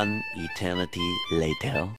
One eternity later.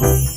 Bye.